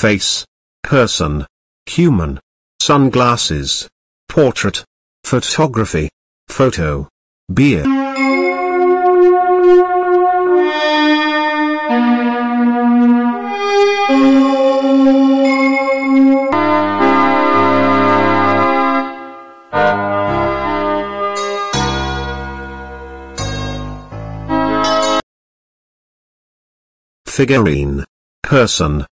Face. Person. Human. Sunglasses. Portrait. Photography. Photo. Beer. Figurine. Person.